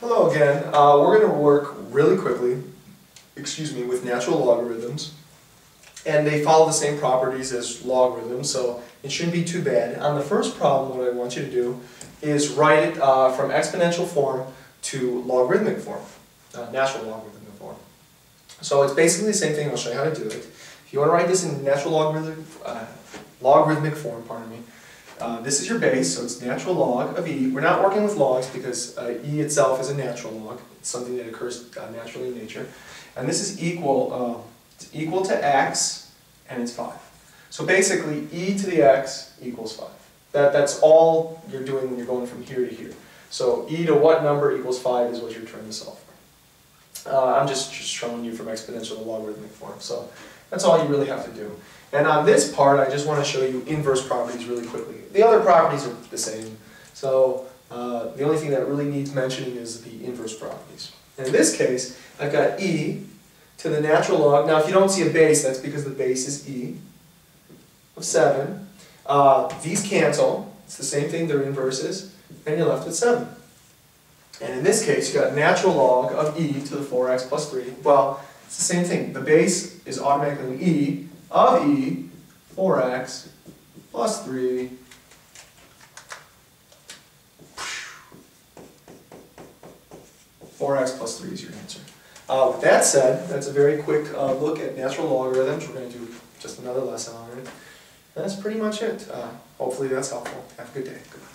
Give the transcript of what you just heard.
Hello again. Uh, we're going to work really quickly, excuse me, with natural logarithms. And they follow the same properties as logarithms, so it shouldn't be too bad. On the first problem, what I want you to do is write it uh, from exponential form to logarithmic form, uh, natural logarithmic form. So it's basically the same thing. I'll show you how to do it. If you want to write this in natural logarithmic, uh, logarithmic form, pardon me, uh, this is your base, so it's natural log of e. We're not working with logs because uh, e itself is a natural log. It's something that occurs uh, naturally in nature. And this is equal, it's equal to x, and it's 5. So basically, e to the x equals 5. That, that's all you're doing when you're going from here to here. So e to what number equals 5 is what you're trying to solve for. Uh, I'm just, just showing you from exponential to logarithmic form. So that's all you really have to do. And on this part, I just want to show you inverse properties really quickly. The other properties are the same. So uh, the only thing that really needs mentioning is the inverse properties. And in this case, I've got e to the natural log. Now, if you don't see a base, that's because the base is e of 7. Uh, these cancel. It's the same thing, they're inverses. And you're left with 7. And in this case, you've got natural log of e to the 4x plus 3. Well, it's the same thing. The base is automatically e of e, 4x plus 3 4x plus 3 is your answer. Uh, with that said, that's a very quick uh, look at natural logarithms. We're going to do just another lesson on it. That's pretty much it. Uh, hopefully that's helpful. Have a good day. Goodbye.